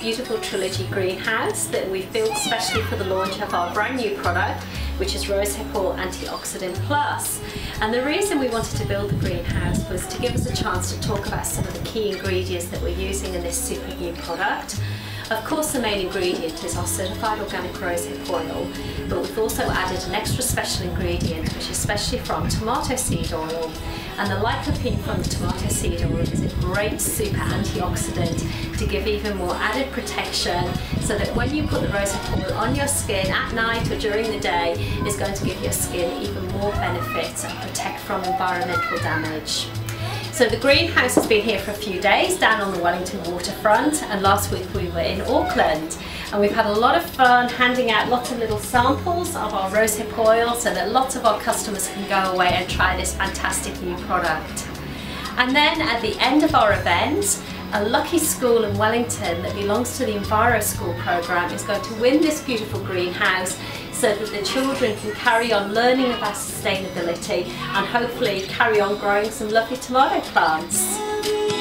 beautiful Trilogy greenhouse that we've built specially for the launch of our brand new product, which is Rosehip Oil Antioxidant Plus. And the reason we wanted to build the greenhouse was to give us a chance to talk about some of the key ingredients that we're using in this super new product. Of course the main ingredient is our certified organic rosehip oil, but we've also added an extra special ingredient which is specially from tomato seed oil. And the lycopene from the tomato seed oil is a great super antioxidant to give even more added protection so that when you put the rosehip oil on your skin at night or during the day, it's going to give your skin even more benefits and protect from environmental damage. So the greenhouse has been here for a few days down on the Wellington waterfront and last week we were in Auckland and we've had a lot of fun handing out lots of little samples of our rosehip oil so that lots of our customers can go away and try this fantastic new product. And then at the end of our event, a lucky school in Wellington that belongs to the Enviro School program is going to win this beautiful greenhouse so that the children can carry on learning about sustainability and hopefully carry on growing some lovely tomato plants.